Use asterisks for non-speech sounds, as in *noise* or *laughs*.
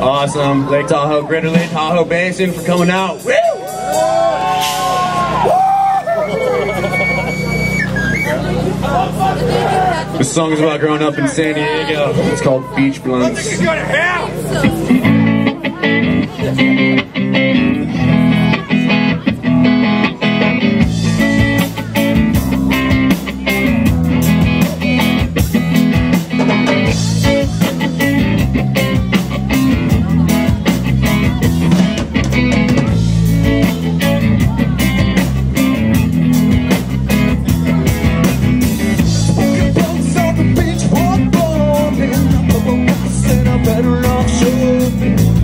Awesome. Lake Tahoe, Greater Lake Tahoe Basin for coming out. Woo! This song is about growing up in San Diego. It's called Beach Blunts. *laughs* not sure